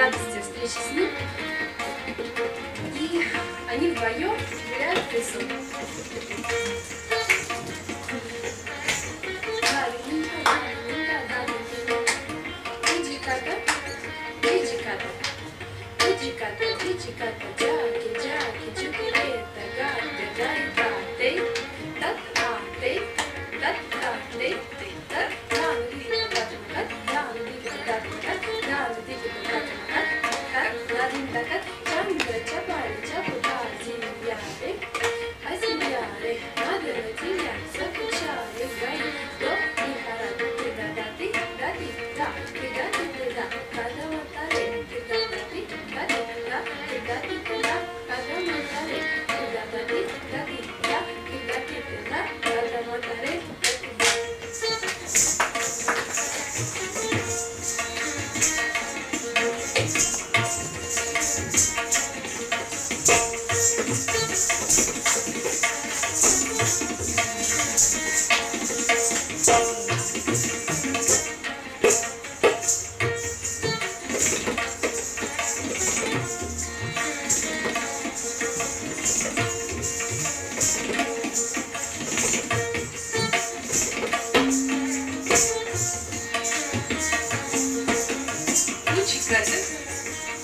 радости встречи с ним. И они вдвоем гуляют в.